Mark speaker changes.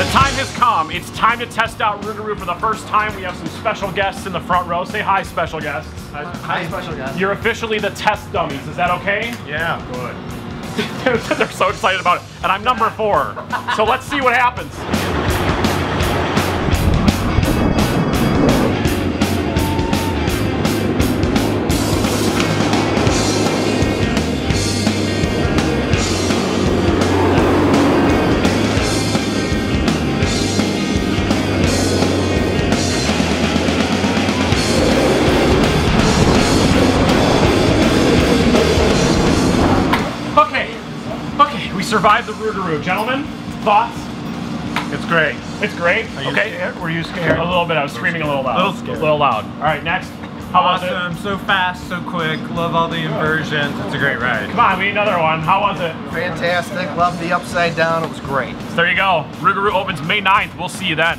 Speaker 1: Um, it's time to test out Rougarou for the first time. We have some special guests in the front row. Say hi, special guests.
Speaker 2: Hi, special guest.
Speaker 1: You're officially the test dummies. Is that okay?
Speaker 3: Yeah.
Speaker 1: Good. They're so excited about it. And I'm number four. So let's see what happens. Okay, we survived the Rougarou. Gentlemen, thoughts?
Speaker 3: It's great.
Speaker 1: It's great.
Speaker 3: Are you
Speaker 1: okay.
Speaker 3: scared? Were you scared?
Speaker 1: A little bit. I was screaming a little loud.
Speaker 3: Little scared.
Speaker 1: A little loud. All right, next. How was it?
Speaker 3: Awesome, so fast, so quick. Love all the inversions. It's a great ride.
Speaker 1: Come on, we need another one. How was it?
Speaker 2: Fantastic. Love the upside down. It was great.
Speaker 1: So there you go. Rougarou opens May 9th. We'll see you then.